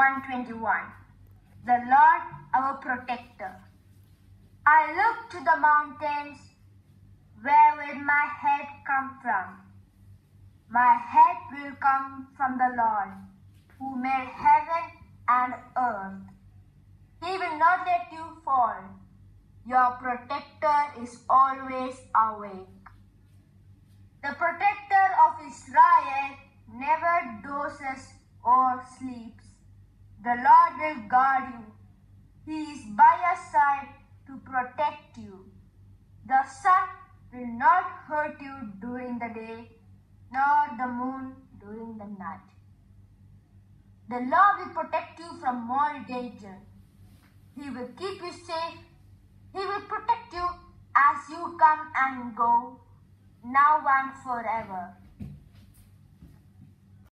121. The Lord our protector. I look to the mountains, where will my head come from? My head will come from the Lord, who made heaven and earth. He will not let you fall. Your protector is always awake. The protector of Israel never dozes or sleeps. The Lord will guard you. He is by your side to protect you. The sun will not hurt you during the day, nor the moon during the night. The Lord will protect you from all danger. He will keep you safe. He will protect you as you come and go, now and forever.